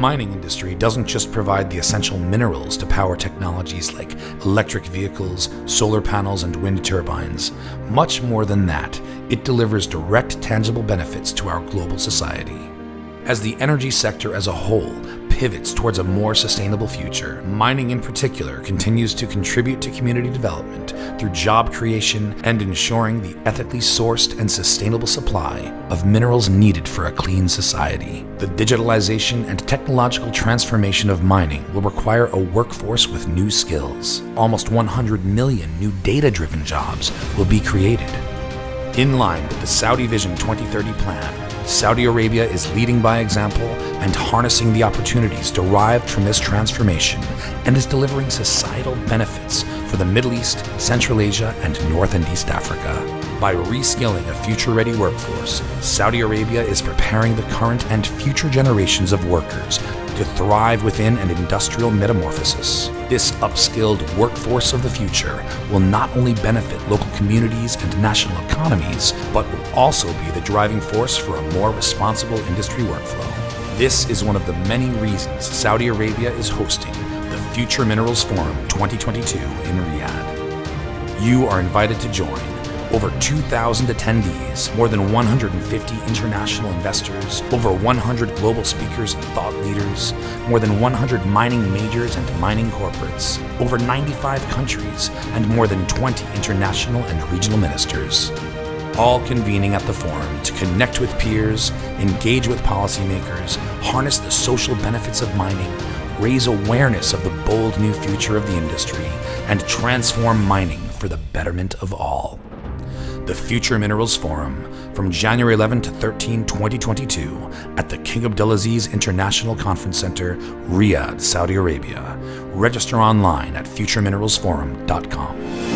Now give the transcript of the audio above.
mining industry doesn't just provide the essential minerals to power technologies like electric vehicles, solar panels, and wind turbines. Much more than that, it delivers direct, tangible benefits to our global society. As the energy sector as a whole pivots towards a more sustainable future, mining in particular continues to contribute to community development through job creation and ensuring the ethically sourced and sustainable supply of minerals needed for a clean society. The digitalization and technological transformation of mining will require a workforce with new skills. Almost 100 million new data driven jobs will be created. In line with the Saudi Vision 2030 plan, Saudi Arabia is leading by example and harnessing the opportunities derived from this transformation and is delivering societal benefits for the Middle East, Central Asia, and North and East Africa. By reskilling a future ready workforce, Saudi Arabia is preparing the current and future generations of workers to thrive within an industrial metamorphosis. This upskilled workforce of the future will not only benefit local communities and national economies, but will also be the driving force for a more responsible industry workflow. This is one of the many reasons Saudi Arabia is hosting the Future Minerals Forum 2022 in Riyadh. You are invited to join over 2,000 attendees, more than 150 international investors, over 100 global speakers and thought leaders, more than 100 mining majors and mining corporates, over 95 countries, and more than 20 international and regional ministers. All convening at the forum to connect with peers, engage with policymakers, harness the social benefits of mining, raise awareness of the bold new future of the industry, and transform mining for the betterment of all the Future Minerals Forum from January 11 to 13, 2022 at the King Abdulaziz International Conference Center, Riyadh, Saudi Arabia. Register online at futuremineralsforum.com.